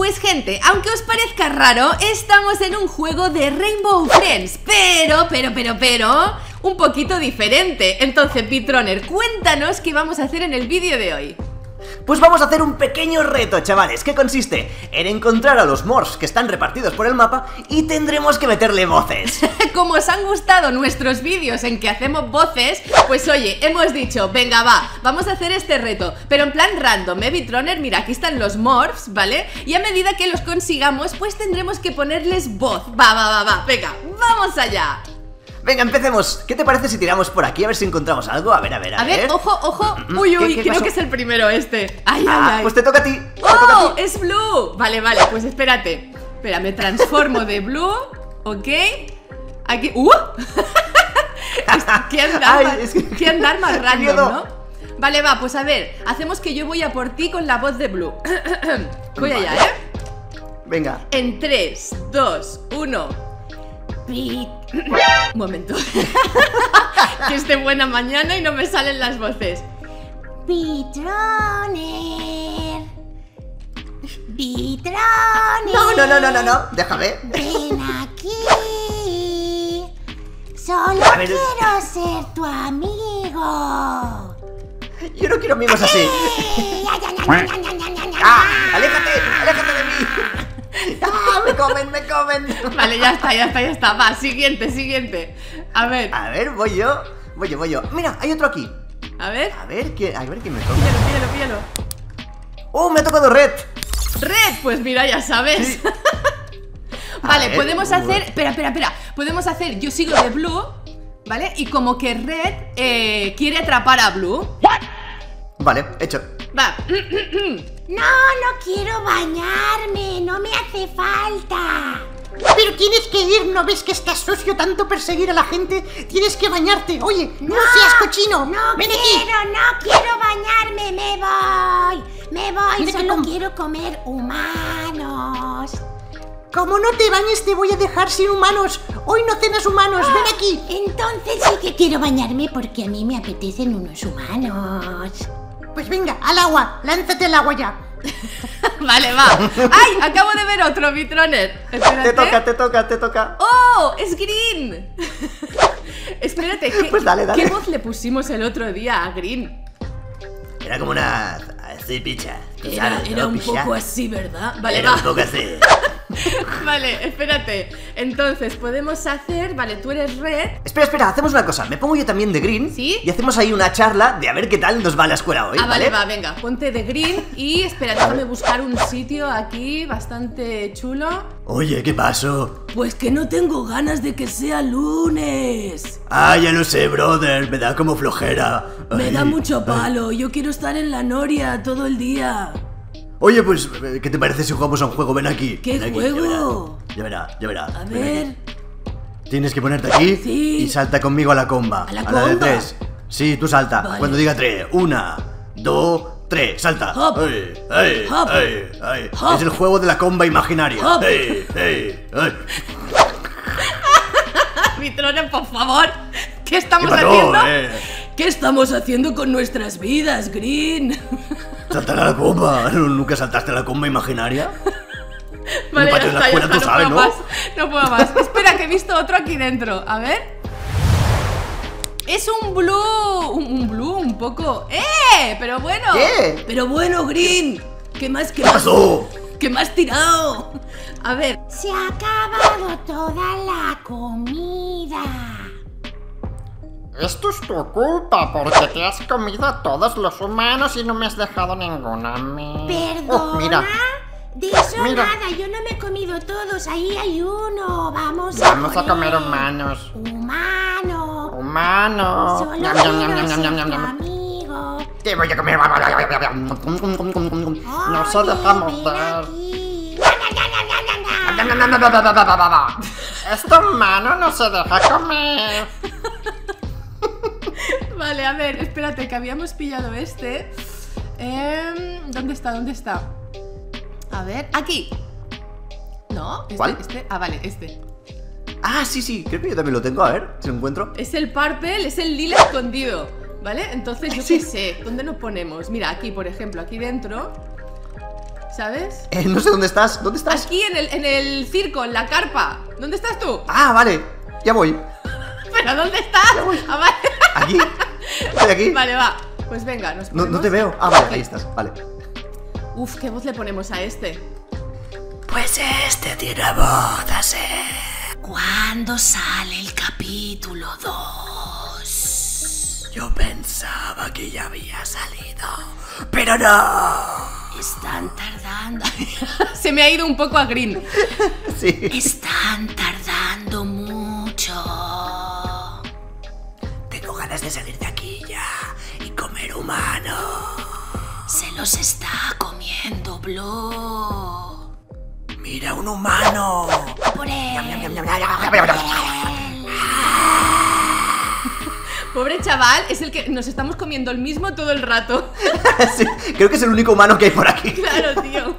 Pues gente, aunque os parezca raro, estamos en un juego de Rainbow Friends Pero, pero, pero, pero, un poquito diferente. Entonces, Bitroner, cuéntanos qué vamos a hacer en el vídeo de hoy pues vamos a hacer un pequeño reto, chavales, que consiste en encontrar a los morphs que están repartidos por el mapa y tendremos que meterle voces. Como os han gustado nuestros vídeos en que hacemos voces, pues oye, hemos dicho, venga va, vamos a hacer este reto, pero en plan random, ¿eh, Bitroner? Mira, aquí están los morphs, ¿vale? Y a medida que los consigamos, pues tendremos que ponerles voz. Va, va, va, va, venga, vamos allá. Venga, empecemos. ¿Qué te parece si tiramos por aquí a ver si encontramos algo? A ver, a ver, a, a ver. ojo, ojo. Mm, uy, uy, creo que es el primero este. Ay, ah, ay, Pues te toca a ti. ¡Oh! ¡Es Blue! Vale, vale, pues espérate. Espera, me transformo de Blue. ¿Ok? Aquí. ¡Uh! ¿Qué andar, más, ¿Qué andar más random, no? Vale, va, pues a ver. Hacemos que yo voy a por ti con la voz de Blue. voy allá, ¿eh? Venga. En 3, 2, 1. Un momento. que esté buena mañana y no me salen las voces. Bitroner. Bitroner. No, no, no, no, no, no. Déjame. Ven aquí. Solo quiero ser tu amigo. Yo no quiero amigos así. ¡Ah! ¡Aléjate! ¡Aléjate de mí! ¡Me comen, me comen! Vale, ya está, ya está, ya está. Va, siguiente, siguiente. A ver. A ver, voy yo. Voy yo, voy yo. Mira, hay otro aquí. A ver. A ver, ¿qué, a ver quién me toca. Píllalo, píllalo, píllalo. ¡Oh, me ha tocado Red! ¡Red! Pues mira, ya sabes. vale, podemos hacer. Espera, espera, espera. Podemos hacer. Yo sigo de Blue, ¿vale? Y como que Red eh, quiere atrapar a Blue. Vale, hecho. Va. No, no quiero bañarme, no me hace falta. Pero tienes que ir, ¿no ves que estás sucio tanto perseguir a la gente? Tienes que bañarte. Oye, no, seas cochino. No Ven quiero, no quiero bañarme, me voy. Me voy, solo quiero comer humanos. Como no te bañes te voy a dejar sin humanos. Hoy no cenas humanos, ven ah, aquí. Entonces sí que quiero bañarme porque a mí me apetecen unos humanos. Pues venga, al agua, lánzate al agua ya. vale, va. ¡Ay! Acabo de ver otro Bitroner. Te toca, te toca, te toca. ¡Oh! ¡Es Green! Espérate, ¿qué, pues dale, dale. ¿qué voz le pusimos el otro día a Green? Era como una. así picha. Era, era un poco así, ¿verdad? Vale, era un poco así. vale, espérate. Entonces, podemos hacer. Vale, tú eres red. Espera, espera, hacemos una cosa. Me pongo yo también de green. ¿Sí? Y hacemos ahí una charla de a ver qué tal nos va la escuela hoy. Ah, vale, va, venga. Ponte de green y espera, déjame buscar un sitio aquí bastante chulo. Oye, ¿qué pasó? Pues que no tengo ganas de que sea lunes. Ah, ya lo sé, brother. Me da como flojera. Me da mucho palo. Yo quiero estar en la noria todo el día. Oye, pues, ¿qué te parece si jugamos a un juego? Ven aquí. ¿Qué juego? Ya verá, ya verá. A ver. Tienes que ponerte aquí sí. y salta conmigo a la comba. ¿A la, a la de tres. Sí, tú salta. Cuando diga tres. Una, dos, tres. Salta. Hop. Ay, ay, ay, ay. Es el juego de la comba imaginaria. Hop. Ay, ay, ay. Mitrone, por favor. ¿Qué estamos haciendo? Eh? ¿Qué estamos haciendo con nuestras vidas, Green? Saltar a la comba. ¿Nunca saltaste a la comba imaginaria? Vale, ya está, ya está, no sabes, puedo ¿no? más. No puedo más. Espera, que he visto otro aquí dentro. A ver. Es un blue. Un, blue un poco. ¡Eh! Pero bueno. ¿Qué? Pero bueno, Green. ¿Qué más? ¿Qué, pasó? ¿Qué más tirado? A ver. Se ha acabado toda la comida. Esto es tu culpa, porque te has comido a todos los humanos y no me has dejado ninguna a mí. ¿Perdona? Oh, mira. De eso nada, yo no me he comido todos, ahí hay uno, vamos a Vamos a comer humanos. Humano. Humano. Solo ñam, amigo. Te voy a comer. No se deja morder. Este humano no se deja comer. Vale, a ver, espérate, que habíamos pillado este. Em, ¿Dónde está? ¿Dónde está? A ver, aquí. ¿No? Este, ¿Cuál? Este. Ah, vale, este. Ah, sí, sí, creo que yo también lo tengo. A ver si lo encuentro. Es el purple, es el lila escondido. ¿Vale? Entonces, yo qué sé. ¿Dónde nos ponemos? Mira, aquí, por ejemplo, aquí dentro. ¿sabes? Eh, no sé dónde estás. ¿Dónde estás? Aquí en el, en el circo, en la carpa. ¿Dónde estás tú? Ah, vale. Ya voy. ¿Pero dónde estás? Ah, vale. ¿Aquí? Estoy aquí. Vale, va. Pues venga, nos No, no ponemos te veo. Ah, vale, aquí. ahí estás. Vale. Uf, ¿qué voz le ponemos a este? Pues este tiene voz así. ¿Cuándo sale el capítulo 2? Yo pensaba que ya había salido. Pero no. Están tardando. Se me ha ido un poco a green. Sí. Están tardando mucho. Tengo ganas de salir Los está comiendo Blue. Mira un humano. Por él. Pobre chaval, es el que nos estamos comiendo el mismo todo el rato. Sí, creo que es el único humano que hay por aquí. Claro, tío.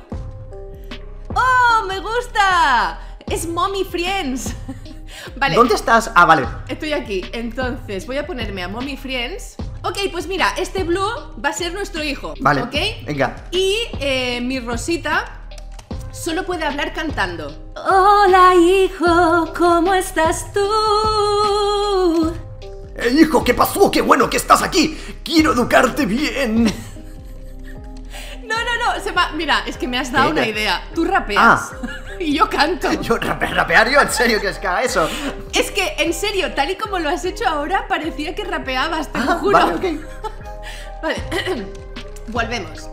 ¡Oh, me gusta! Es Mommy Friends. Vale, ¿Dónde estás? Ah, vale. estoy aquí. Entonces, voy a ponerme a Mommy Friends. Ok, pues mira, este Blue va a ser nuestro hijo. Vale. ¿Ok? Venga. Y eh, mi Rosita solo puede hablar cantando. Hola hijo, ¿cómo estás tú? Eh, hijo, ¿qué pasó? ¡Qué bueno que estás aquí! Quiero educarte bien. No, no, no, se va. Mira, es que me has dado ¿Qué? una idea. Tú rapeas. Ah. Y yo canto. Yo rape- rapear yo, en serio que es que haga eso. Es que, en serio, tal y como lo has hecho ahora, parecía que rapeabas, te lo Ah, juro. Vale. Vale. Volvemos.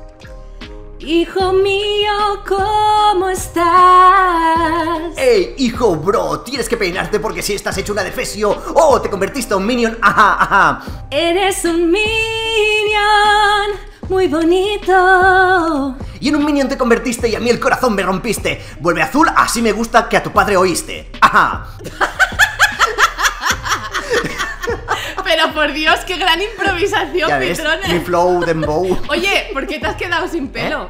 Hijo mío, ¿cómo estás? ¡Ey, hijo, bro! Tienes que peinarte porque si estás hecho una defesio o te convertiste en un minion, ajá, ajá. Eres un minion muy bonito. Y en un minion te convertiste y a mí el corazón me rompiste. Vuelve azul, así me gusta que a tu padre oíste. Ajá. Pero por Dios, qué gran improvisación, Pitrones. mi flow dembow. Oye, ¿por qué te has quedado sin pelo?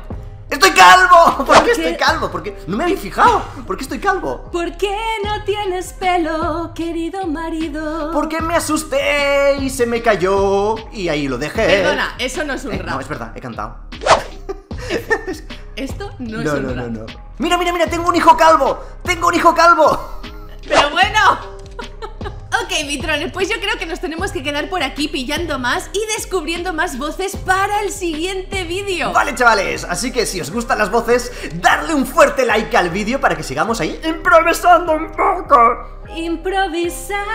¡Estoy calvo! ¿Por qué qué? estoy calvo? ¿Por qué? No me habéis fijado. ¿Por qué estoy calvo? ¿Por qué no tienes pelo, querido marido? Porque me asusté y se me cayó y ahí lo dejé. Perdona, eso no es un Eh, rap. no, es verdad, he cantado. Esto no, es un no, no, no. Mira, mira, mira, tengo un hijo calvo. Tengo un hijo calvo. Pero bueno. Ok, Mitrones, pues yo creo que nos tenemos que quedar por aquí pillando más y descubriendo más voces para el siguiente vídeo. Vale, chavales, así que si os gustan las voces, darle un fuerte like al vídeo para que sigamos ahí improvisando un poco. Improvisando.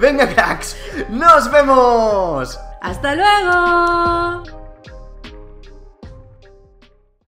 Venga, cracks, nos vemos. Hasta luego.